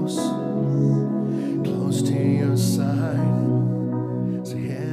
close, close to your side. So heaven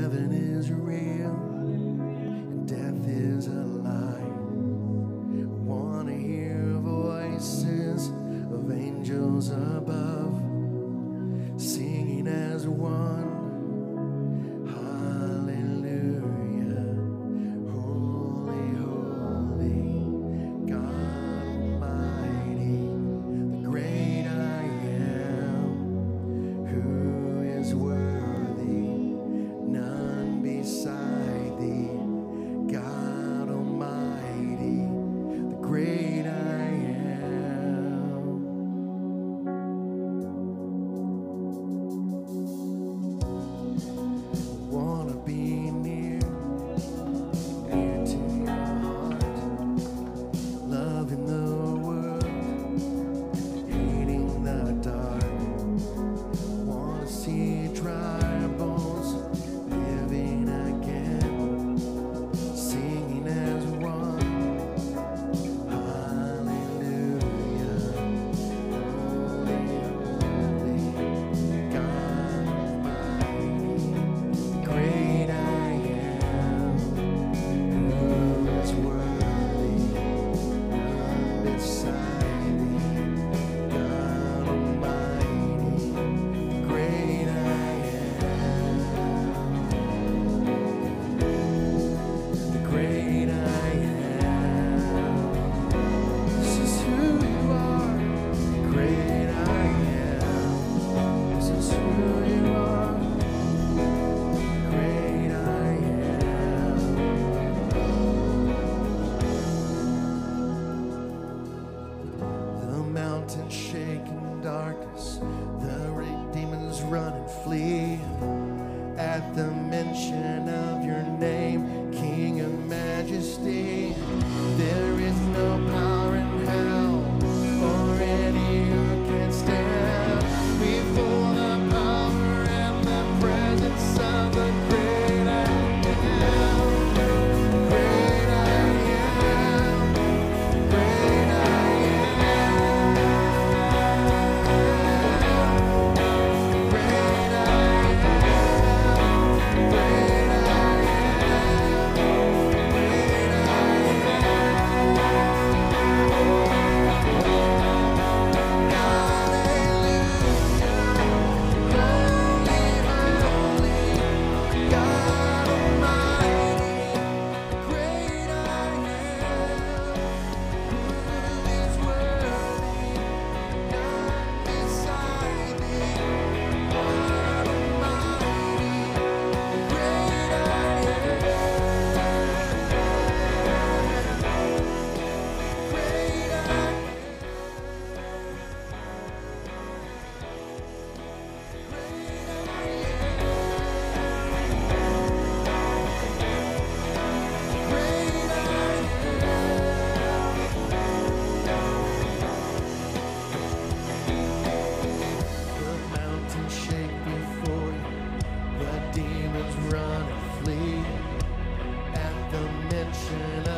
失了。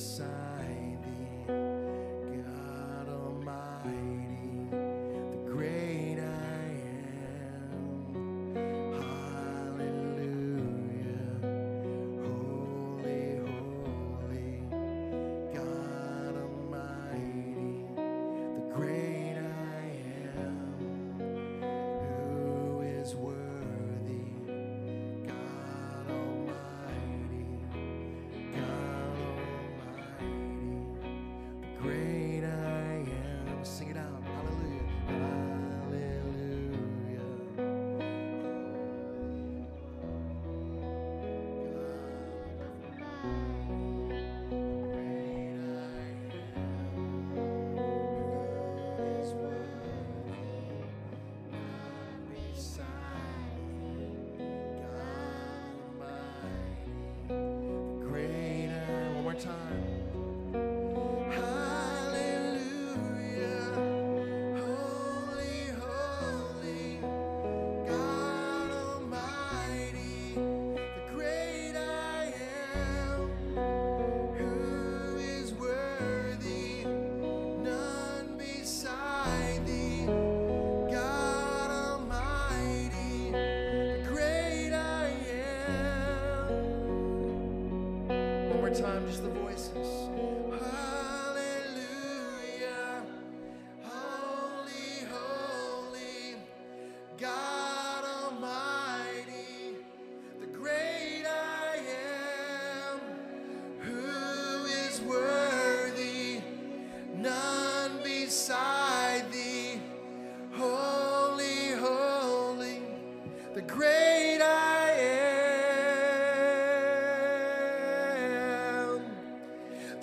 Beside time. Just the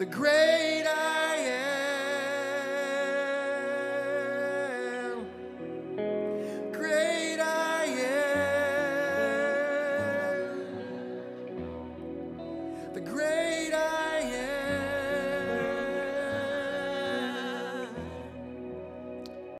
The great I